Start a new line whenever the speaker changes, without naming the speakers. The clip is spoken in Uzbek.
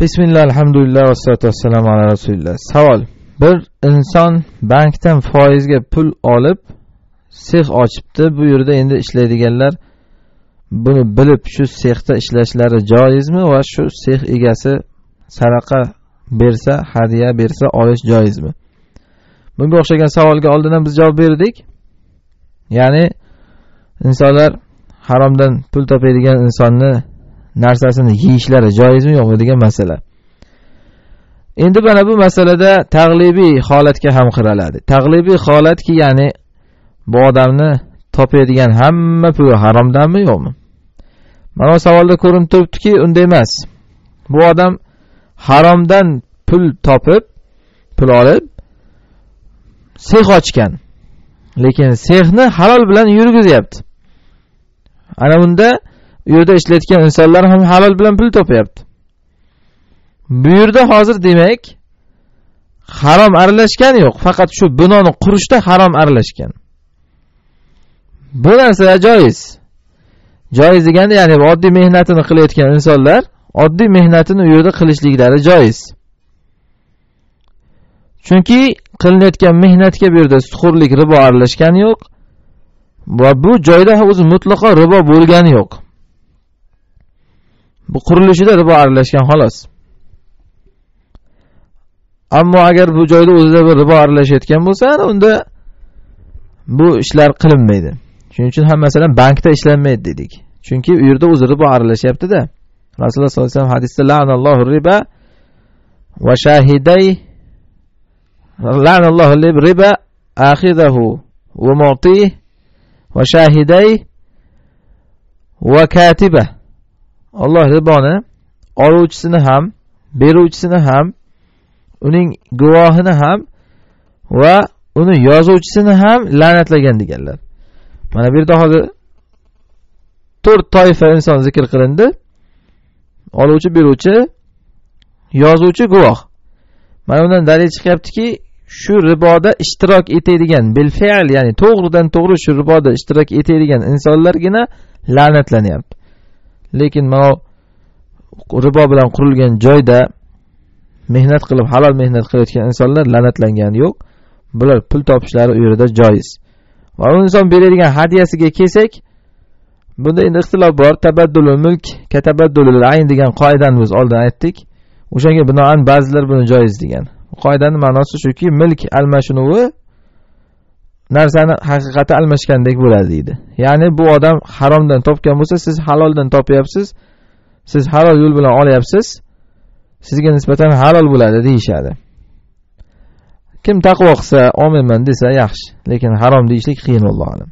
bismillah alhamdulillah vassalotu vassalamu ala rasulilloh savol. Bir inson bankdan foizga pul olib sex ochibdi. Bu yerda endi ishlaydiganlar buni bilib shu sexda ishlashlari joizmi va shu sex egasi sadaqa bersa hadya bersa olish joizmi? Bunga o'xshagan savolga oldin ham biz javob berdik. Ya'ni insonlar haromdan pul topadigan insonni narsasini yeyishlari joizmi yo'qmi degan masala. Endi mana bu masalada taglibiy holatga ham qiraladi. Taglibiy holatki ya'ni bu odamni topadigan hamma puli haromdanmi yo'qmi? Mana bu savolda ko'rinib turibdiki unday emas. Bu odam haromdan pul topib pul olib sex ochgan. Lekin sexni halol bilan yurgizyapti ana bunda u yerda ishlayotgan insonlar ham halol bilan pul topyapti. Bu yerda hozir demak harom aralashgani yo'q. Faqat shu binoni qurishda harom aralashgan. Bu narsa joiz. Joiz deganda ya'ni oddiy mehnatini qilayotgan insonlar oddiy mehnatini u yerda qilishliklari joiz. Chunki qilinayotgan mehnatga bu yerda suxurlik ribo aralashgani yo'q va bu joyda o'zi mutlaqo ribo bo'lgani yo'q. Bu qurilishida ribo aralashgan xolos. Ammo agar bu joyda o'zida bir ribo aralashayotgan bo'lsa unda bu ishlar qilinmaydi. Shuning uchun ham masalan bankda ishlanmaydi dedik. Chunki u yerda o'zi ribo aralashyaptida rasululloh sollallohu alayhi vasallam hadisda lanallohu riba va shahiday lanallohu riba axidahu va mu'tih va shahiday va katiba. Alloh riboni oluvchisini ham beruvchisini ham uning guvohini ham va uni yozuvchisini ham la'natlagan deganlar. Mana bu yerda hozir to'rt toifa inson zikr qilindi. Oluvchi beruvchi yozuvchi guvoh. Mana bundan dalil chiqyaptiki shu riboda ishtirok etadigan bilfeal ya'ni to'g'ridan to'g'ri shu riboda ishtirok etadigan insonlargina la'natlanyapti. Lekin mana ribo bilan qurilgan joyda mehnat qilib halol mehnat qilayotgan insonlar la'natlangani yo'q. Bular pul topishlari u yerda joiz. Va u inson beradigan hadyasiga kelsak bunda endi ixtilof bor. Tabaddul mulk katabaddul ayn degan qoidani biz oldin aytdik. O'shanga binoan ba'zilar buni joiz degan. Qoidani ma'nosi shuki milk almashinuvi narsani haqiqati almashgandek bo'ladi deydi. Ya'ni bu odam haromdan topgan bo'lsa siz haloldan topyapsiz siz halol yo'l bilan olyapsiz sizga nisbatan halol bo'ladi deyishadi. Kim taqvo qilsa olmayman desa yaxshi lekin harom deyishlik qiyin allohu alam.